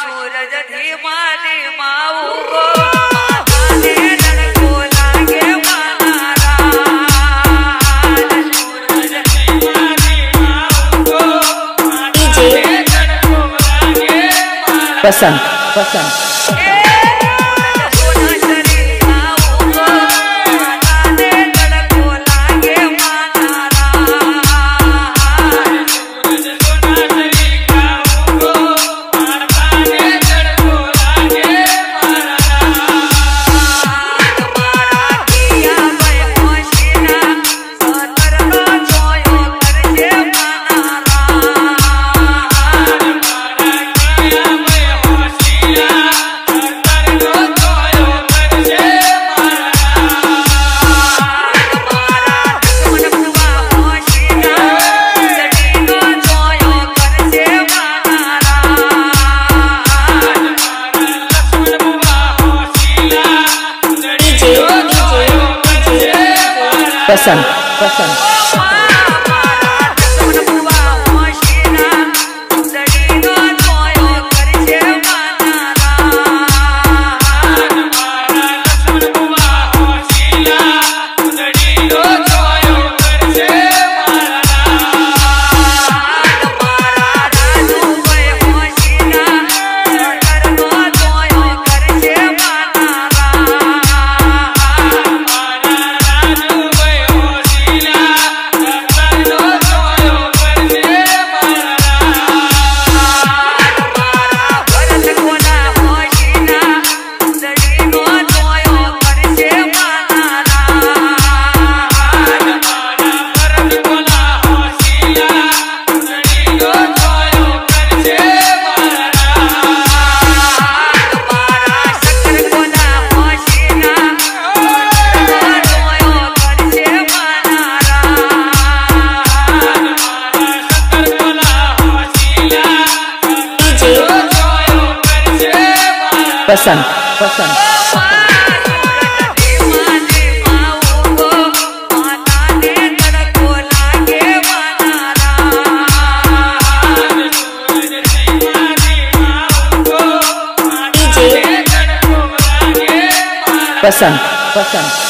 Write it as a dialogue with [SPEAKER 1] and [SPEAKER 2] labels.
[SPEAKER 1] सूरज धीमाली
[SPEAKER 2] माऊ
[SPEAKER 3] पसंद। पसंद।
[SPEAKER 1] personne.
[SPEAKER 2] personne.
[SPEAKER 3] पसंद पसंद पसंद पसंद